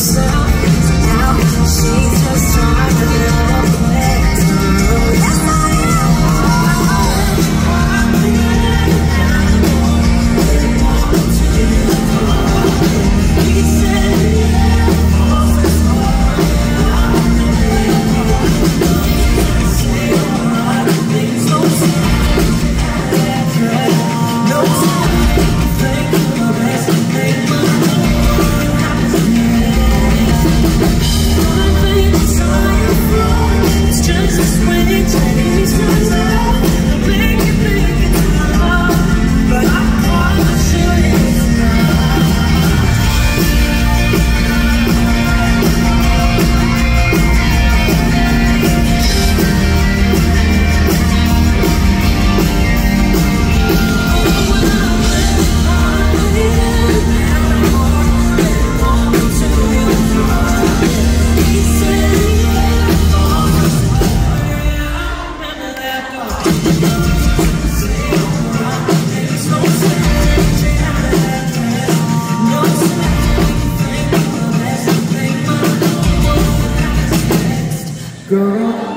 So Now. She's spring Girl.